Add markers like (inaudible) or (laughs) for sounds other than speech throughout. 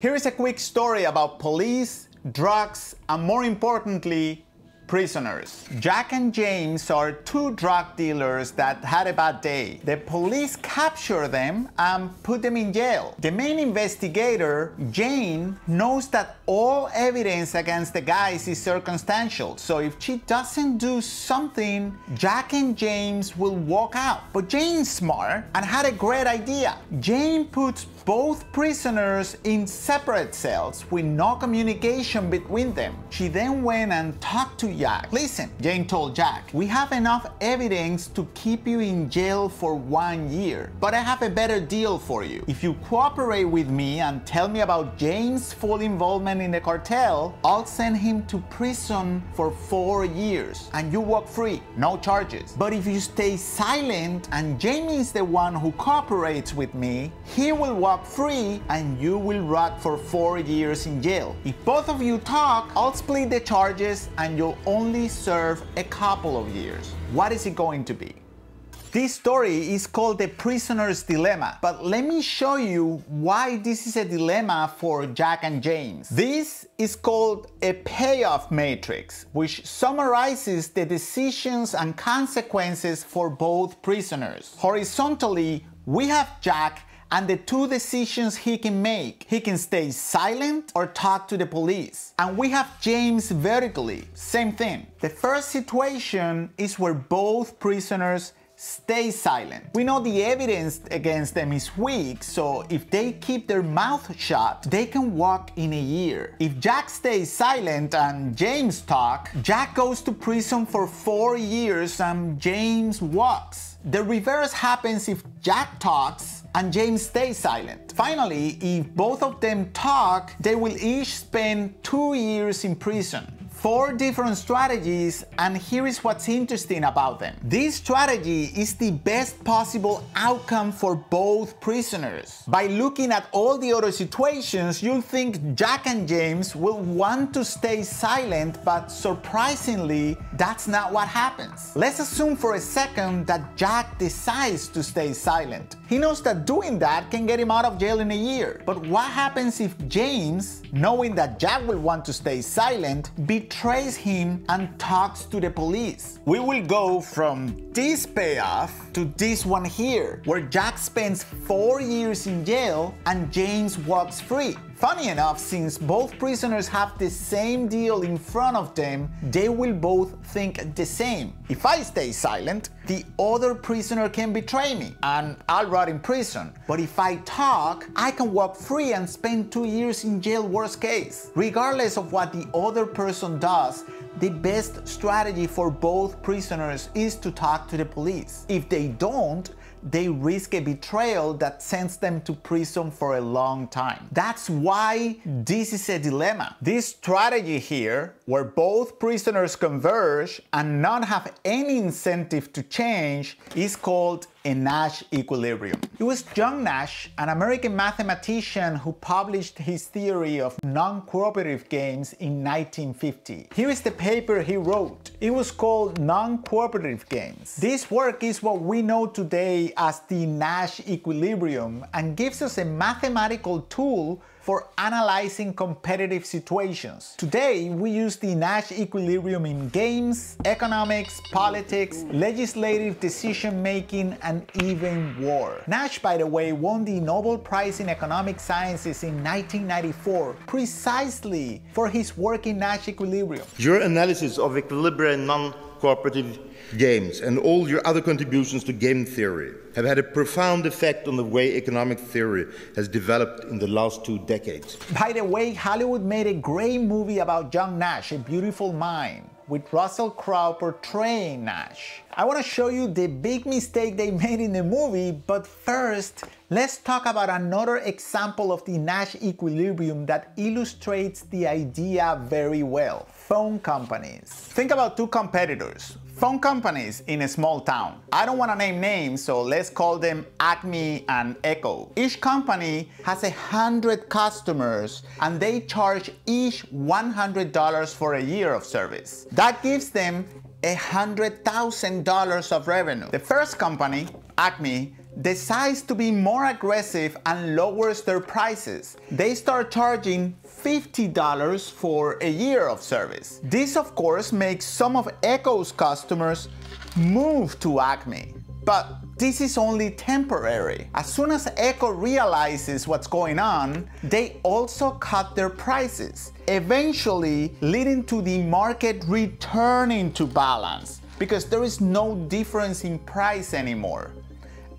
Here is a quick story about police, drugs, and more importantly, prisoners. Jack and James are two drug dealers that had a bad day. The police capture them and put them in jail. The main investigator, Jane, knows that all evidence against the guys is circumstantial. So if she doesn't do something, Jack and James will walk out. But Jane's smart and had a great idea. Jane puts both prisoners in separate cells with no communication between them. She then went and talked to Jack. Listen, Jane told Jack, we have enough evidence to keep you in jail for one year, but I have a better deal for you. If you cooperate with me and tell me about James' full involvement in the cartel, I'll send him to prison for four years and you walk free, no charges. But if you stay silent and Jamie is the one who cooperates with me, he will walk free and you will rot for four years in jail. If both of you talk, I'll split the charges and you'll only serve a couple of years. What is it going to be? This story is called The Prisoner's Dilemma, but let me show you why this is a dilemma for Jack and James. This is called a payoff matrix, which summarizes the decisions and consequences for both prisoners. Horizontally, we have Jack and the two decisions he can make. He can stay silent or talk to the police. And we have James vertically, same thing. The first situation is where both prisoners stay silent. We know the evidence against them is weak, so if they keep their mouth shut, they can walk in a year. If Jack stays silent and James talk, Jack goes to prison for four years and James walks. The reverse happens if Jack talks and James stays silent. Finally, if both of them talk, they will each spend two years in prison four different strategies and here is what's interesting about them. This strategy is the best possible outcome for both prisoners. By looking at all the other situations, you'll think Jack and James will want to stay silent, but surprisingly, that's not what happens. Let's assume for a second that Jack decides to stay silent. He knows that doing that can get him out of jail in a year. But what happens if James, knowing that Jack will want to stay silent, betrays him and talks to the police. We will go from this payoff to this one here, where Jack spends four years in jail and James walks free. Funny enough, since both prisoners have the same deal in front of them, they will both think the same. If I stay silent, the other prisoner can betray me and I'll rot in prison. But if I talk, I can walk free and spend two years in jail worst case. Regardless of what the other person does, the best strategy for both prisoners is to talk to the police. If they don't, they risk a betrayal that sends them to prison for a long time. That's why this is a dilemma. This strategy here, where both prisoners converge and not have any incentive to change, is called a Nash equilibrium. It was John Nash, an American mathematician who published his theory of non-cooperative games in 1950. Here is the paper he wrote. It was called Non-Cooperative Games. This work is what we know today as the Nash equilibrium and gives us a mathematical tool for analyzing competitive situations. Today, we use the Nash equilibrium in games, economics, politics, legislative decision making, and even war. Nash, by the way, won the Nobel Prize in Economic Sciences in 1994 precisely for his work in Nash equilibrium. Your analysis of equilibrium non-cooperative games and all your other contributions to game theory have had a profound effect on the way economic theory has developed in the last two decades. By the way, Hollywood made a great movie about John Nash, A Beautiful Mind, with Russell Crowe portraying Nash. I want to show you the big mistake they made in the movie, but first, let's talk about another example of the Nash equilibrium that illustrates the idea very well. Phone companies. Think about two competitors, Phone companies in a small town. I don't want to name names, so let's call them Acme and Echo. Each company has a hundred customers and they charge each $100 for a year of service. That gives them $100,000 of revenue. The first company, Acme, decides to be more aggressive and lowers their prices. They start charging $50 for a year of service. This of course makes some of Echo's customers move to Acme. But this is only temporary. As soon as Echo realizes what's going on, they also cut their prices, eventually leading to the market returning to balance because there is no difference in price anymore.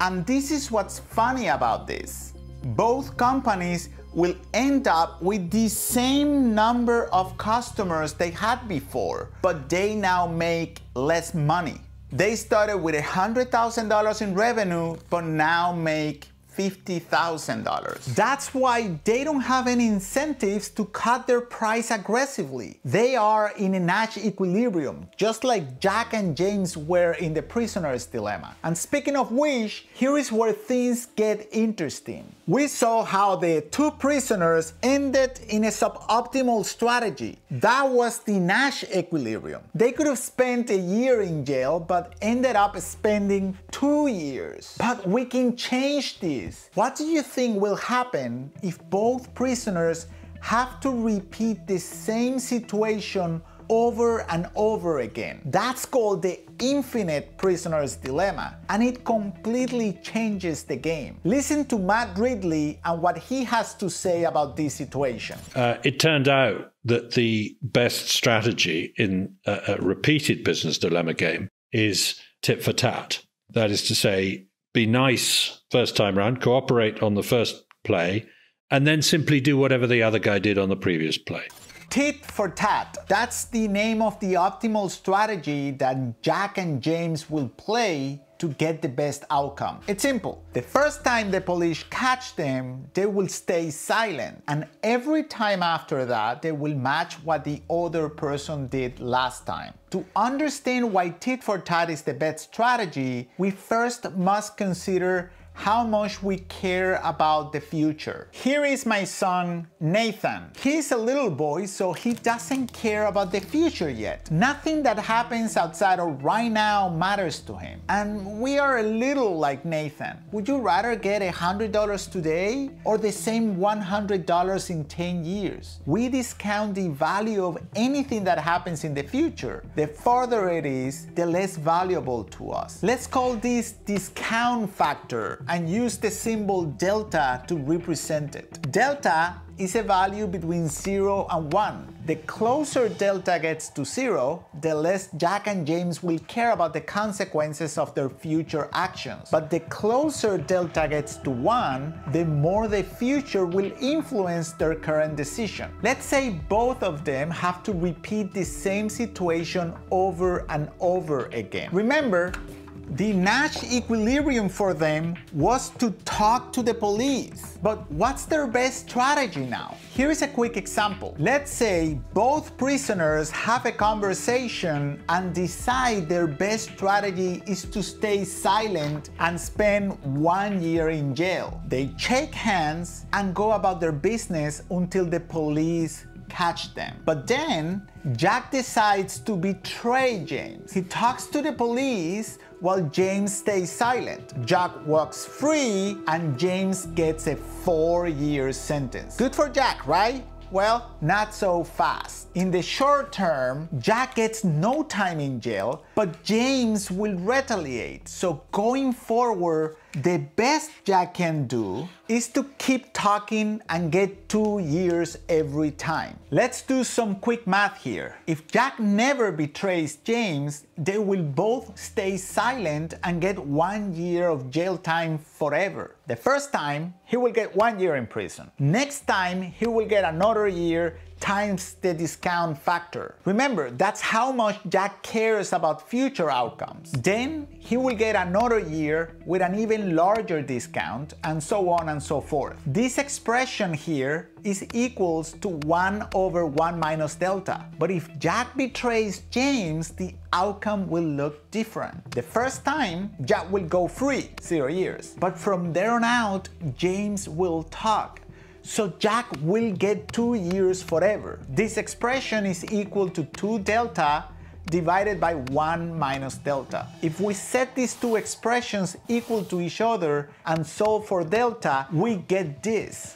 And this is what's funny about this. Both companies will end up with the same number of customers they had before, but they now make less money. They started with $100,000 in revenue, but now make $50,000. That's why they don't have any incentives to cut their price aggressively. They are in a Nash equilibrium, just like Jack and James were in the prisoner's dilemma. And speaking of which, here is where things get interesting. We saw how the two prisoners ended in a suboptimal strategy. That was the Nash equilibrium. They could have spent a year in jail, but ended up spending two years. But we can change this what do you think will happen if both prisoners have to repeat the same situation over and over again? That's called the infinite prisoner's dilemma, and it completely changes the game. Listen to Matt Ridley and what he has to say about this situation. Uh, it turned out that the best strategy in a, a repeated business dilemma game is tit for tat. That is to say, be nice first time round, cooperate on the first play, and then simply do whatever the other guy did on the previous play. Tit for tat. That's the name of the optimal strategy that Jack and James will play to get the best outcome. It's simple. The first time the police catch them, they will stay silent. And every time after that, they will match what the other person did last time. To understand why tit for tat is the best strategy, we first must consider how much we care about the future. Here is my son, Nathan. He's a little boy, so he doesn't care about the future yet. Nothing that happens outside of right now matters to him. And we are a little like Nathan. Would you rather get $100 today or the same $100 in 10 years? We discount the value of anything that happens in the future. The farther it is, the less valuable to us. Let's call this discount factor and use the symbol delta to represent it. Delta is a value between 0 and 1. The closer delta gets to 0, the less Jack and James will care about the consequences of their future actions. But the closer delta gets to 1, the more the future will influence their current decision. Let's say both of them have to repeat the same situation over and over again. Remember, the Nash equilibrium for them was to talk to the police. But what's their best strategy now? Here is a quick example. Let's say both prisoners have a conversation and decide their best strategy is to stay silent and spend one year in jail. They shake hands and go about their business until the police catch them. But then Jack decides to betray James. He talks to the police while James stays silent. Jack walks free and James gets a four year sentence. Good for Jack, right? Well, not so fast. In the short term, Jack gets no time in jail, but James will retaliate. So going forward, the best Jack can do is to keep talking and get two years every time. Let's do some quick math here. If Jack never betrays James, they will both stay silent and get one year of jail time forever. The first time, he will get one year in prison. Next time, he will get another year times the discount factor. Remember, that's how much Jack cares about future outcomes. Then he will get another year with an even larger discount and so on and so forth. This expression here is equals to 1 over 1 minus delta. But if Jack betrays James, the outcome will look different. The first time, Jack will go free, 0 years. But from there on out, James will talk so Jack will get two years forever. This expression is equal to 2 delta divided by 1 minus delta. If we set these two expressions equal to each other and solve for delta, we get this.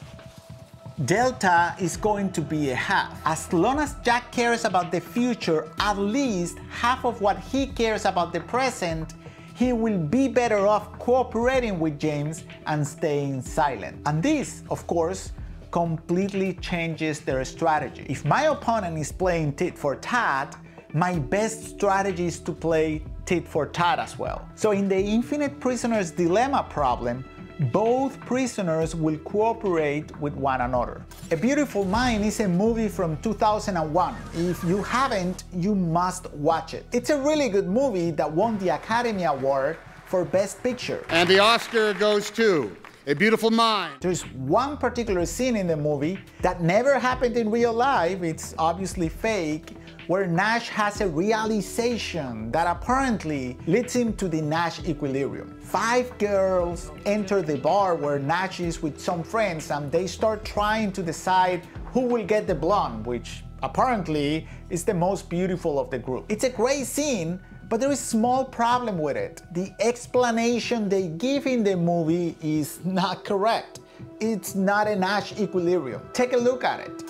Delta is going to be a half. As long as Jack cares about the future, at least half of what he cares about the present, he will be better off cooperating with James and staying silent. And this, of course, completely changes their strategy. If my opponent is playing tit for tat, my best strategy is to play tit for tat as well. So in the infinite prisoner's dilemma problem, both prisoners will cooperate with one another. A Beautiful Mind is a movie from 2001. If you haven't, you must watch it. It's a really good movie that won the Academy Award for Best Picture. And the Oscar goes to A Beautiful Mind. There's one particular scene in the movie that never happened in real life, it's obviously fake, where Nash has a realization that apparently leads him to the Nash equilibrium. Five girls enter the bar where Nash is with some friends and they start trying to decide who will get the blonde, which apparently is the most beautiful of the group. It's a great scene, but there is a small problem with it. The explanation they give in the movie is not correct. It's not a Nash equilibrium. Take a look at it.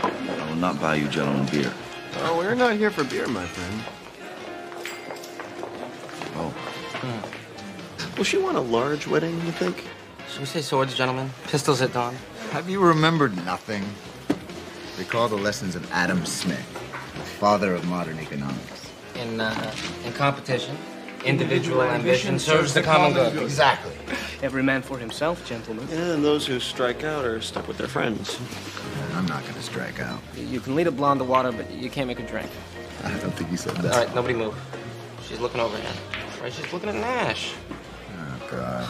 I will not buy you gentlemen beer. Oh, we're not here for beer, my friend. Oh, Will she want a large wedding, you think? Should we say swords, gentlemen? Pistols at dawn? Have you remembered nothing? Recall the lessons of Adam Smith, the father of modern economics. In, uh, in competition, individual ambition serves the common good. Exactly. Every man for himself, gentlemen. Yeah, and those who strike out are stuck with their friends. I'm not gonna strike out. You can lead a blonde to water, but you can't make her drink. I don't think he said that. All right, nobody move. She's looking over here. Right, she's looking at Nash. Oh, God.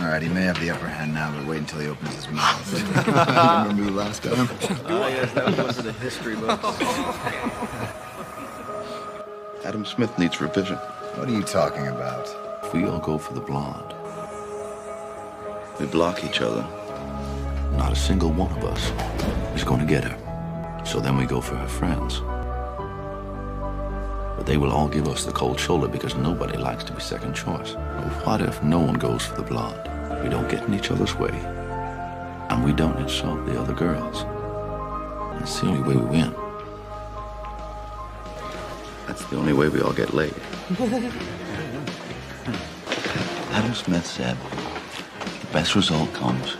All right, he may have the upper hand now, but wait until he opens his mouth. (laughs) Remember the last time? Oh, (laughs) ah, yes, that was in the history book. (laughs) Adam Smith needs revision. What are you talking about? If we all go for the blonde, we block each other. Not a single one of us is going to get her. So then we go for her friends. But they will all give us the cold shoulder because nobody likes to be second choice. But what if no one goes for the blonde? We don't get in each other's way. And we don't insult the other girls. That's the only way we win. That's the only way we all get laid. (laughs) Adam Smith said the best result comes (laughs)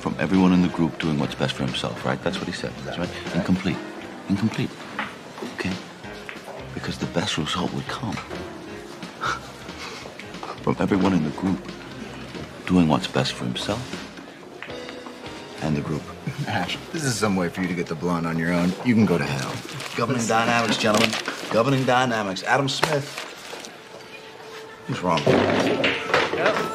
from everyone in the group doing what's best for himself, right? That's what he said. That's right. Incomplete. Incomplete. Okay? Because the best result would come from everyone in the group doing what's best for himself and the group. Nash, this is some way for you to get the blonde on your own. You can go to hell. Governing dynamics, gentlemen. Governing dynamics. Adam Smith. What's wrong?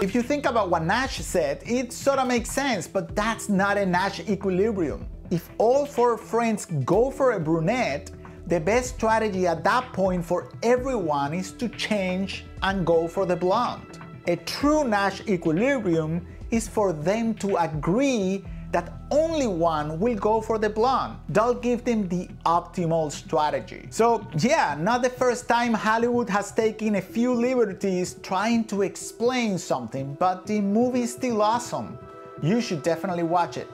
If you think about what Nash said, it sort of makes sense, but that's not a Nash equilibrium. If all four friends go for a brunette, the best strategy at that point for everyone is to change and go for the blonde. A true Nash equilibrium is for them to agree that only one will go for the blonde. That'll give them the optimal strategy. So yeah, not the first time Hollywood has taken a few liberties trying to explain something, but the movie is still awesome. You should definitely watch it.